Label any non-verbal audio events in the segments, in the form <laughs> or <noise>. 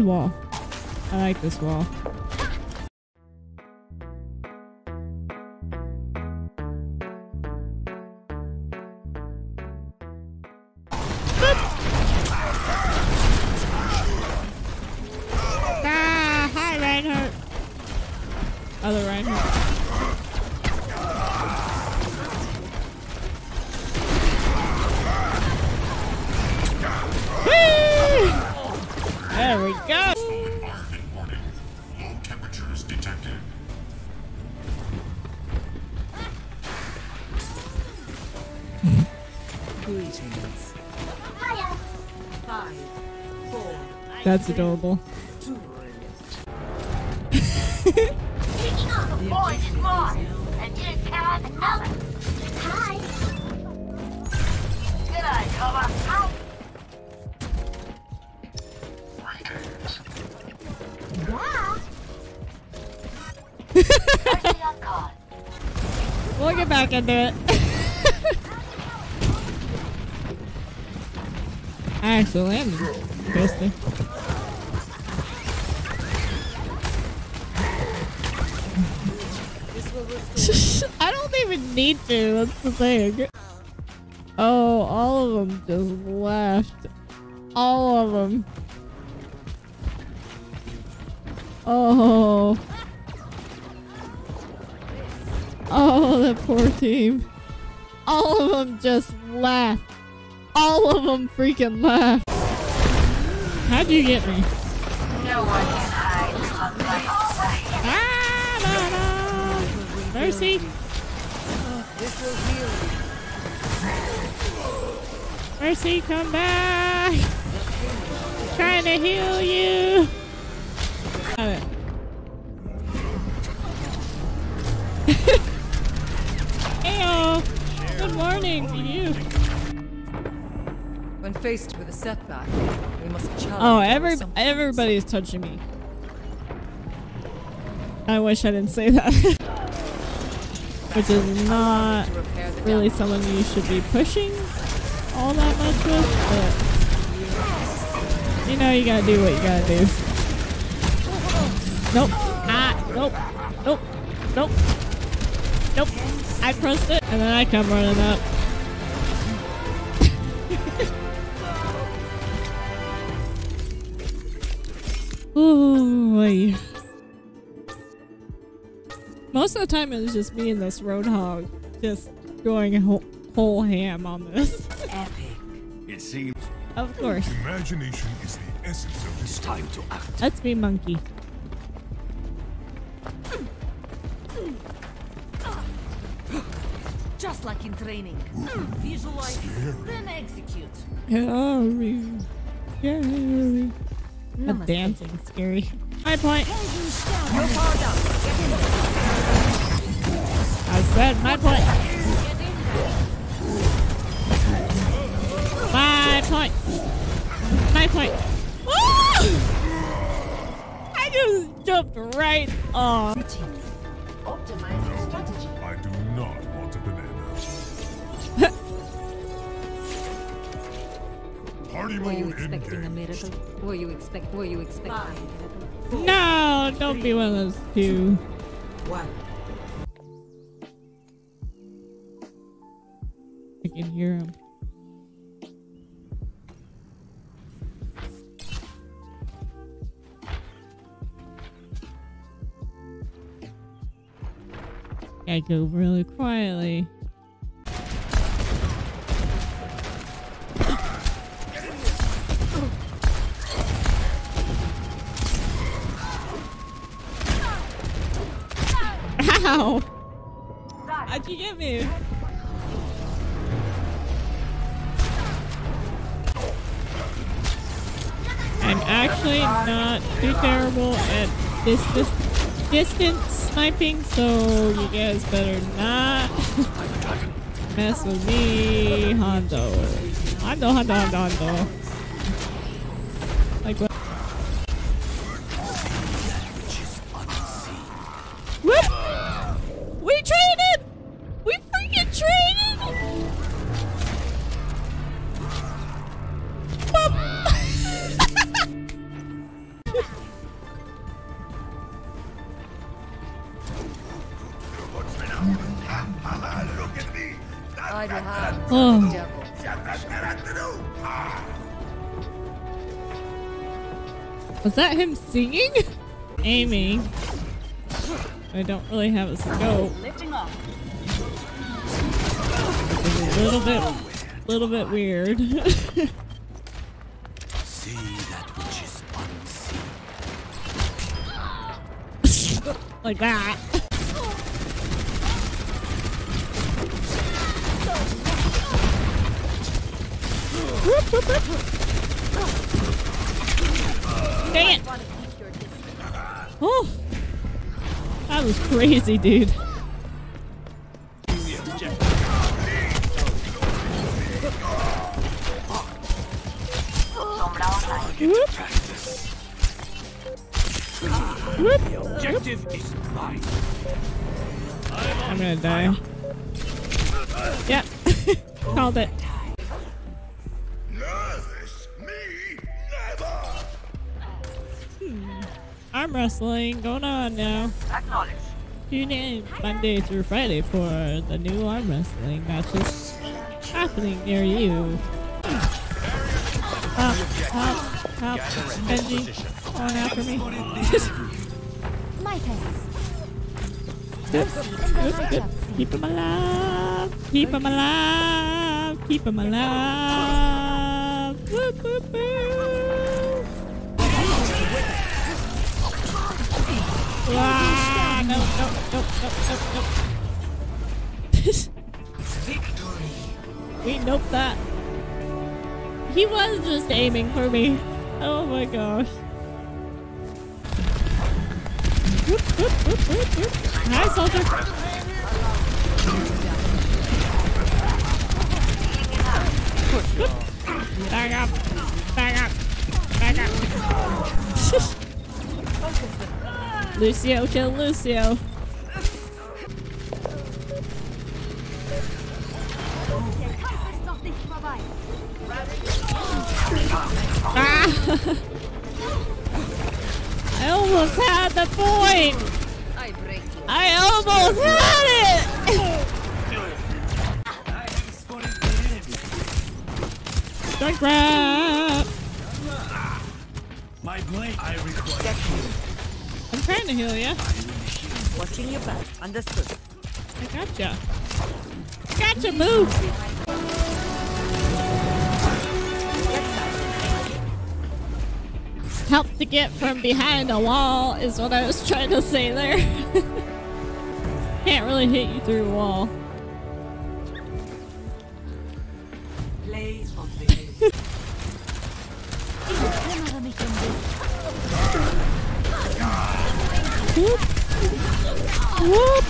Good wall. I like this wall. Ah, hi Reinhardt. Other Reinhardt. There we go. Environment warning. Low temperatures detected. Greetings. Five, four, That's adorable. two. Picking up a boy in mine, and you can't help it. Hi. G'day, cover. We'll get back into it. I <laughs> actually am. <laughs> I don't even need to. That's the thing. Oh, all of them just left. All of them. Oh. Oh, that poor team. All of them just left. All of them freaking left. How'd you get me? No one can hide from my sight. Ah, no, no. Mercy. This will heal. Mercy, come back. Trying to heal you. Got it. <laughs> Good morning to you. When faced with a setback, we must challenge Oh, every everybody's touching me. I wish I didn't say that. <laughs> Which is not To repair the really someone you should be pushing all that much with, but you know you gotta do what you gotta do. Nope. Ah, nope. Nope. Nope. Nope. I pressed it and then I come running up. <laughs> Ooh, boy. Most of the time it was just me and this roadhog just going whole, whole ham on this. <laughs> Epic. It seems of course. Imagination is the essence of this time to act. That's me, monkey. Just like in training. Visualize, then execute. Scary. Scary. The Namaste. dancing scary. My point. You're powered up. Get in there. I said my point. Get. My point. My point. Ah! I just jumped right off. Were you mode expecting a miracle? Were you expect? Were you expecting a miracle? No, don't be one of those two. One. I can hear him. I go really quietly. Ow! How'd you get me? I'm actually not too terrible at this, this distance sniping, so you guys better not <laughs> mess with me, Hanzo. Hanzo, Hanzo, Hanzo, Hanzo. Oh. Was that him singing? Aiming. I don't really have a scope. It's a little bit, little bit weird. See that which is unseen. like that. Whoop, whoop, whoop. Dang it! Oh, that was crazy, dude. Whoop. Whoop. Objective is mine. I'm gonna die. Yep. <laughs> Called it. Nervous? Me? Never! Hmm. Arm wrestling going on now. Acknowledge. Tune in Monday through Friday for the new arm wrestling matches happening near you. Help, help, help. Genji, going after me. <laughs> My thanks. Keep him alive. Keep him alive. Keep him alive. Whoop, whoop, whoop. Ah, no, no. we <laughs> nope that. He was just aiming for me. Oh my gosh. Hi, soldier. Back up. Back up. Back up. <laughs> Lucio, kill Lucio. Ah! <laughs> I almost had the point! I break you. I almost had it! Strike grab! My blade. I require. I'm trying to heal ya. Watching your back. Understood. I gotcha. Gotcha, move! Help to get from behind a wall is what I was trying to say there. <laughs> Can't really hit you through a wall. Whoop! Whoop!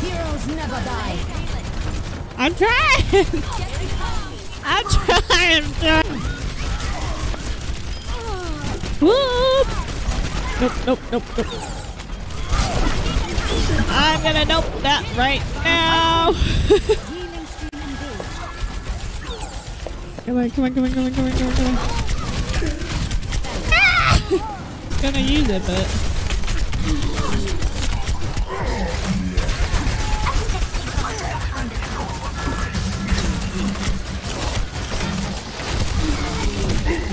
Heroes never die. I'm trying! <laughs> I'm trying, I'm trying. Whoop! Nope, nope, nope, nope. I'm gonna nope that right now. come on, come on, come on, come on, come on, come on, come on. Ah! Gonna use it, but.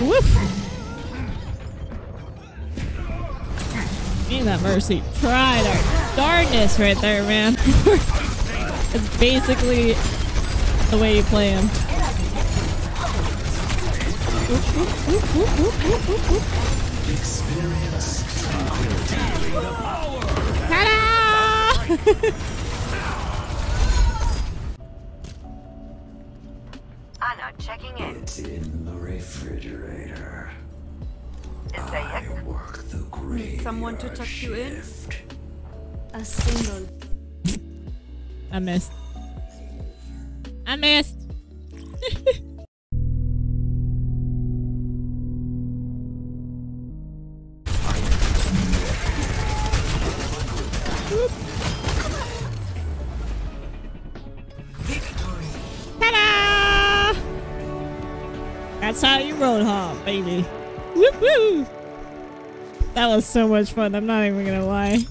Woof! Need that mercy. Try our darkness right there, man. <laughs> it's basically the way you play him. Ta-da! Ana checking in. It's in the refrigerator. Is I Zayek? work the graveyard someone to tuck you in? A single. I missed. I missed. That's how you roll, huh, baby? Whoop woo! That was so much fun. I'm not even gonna lie.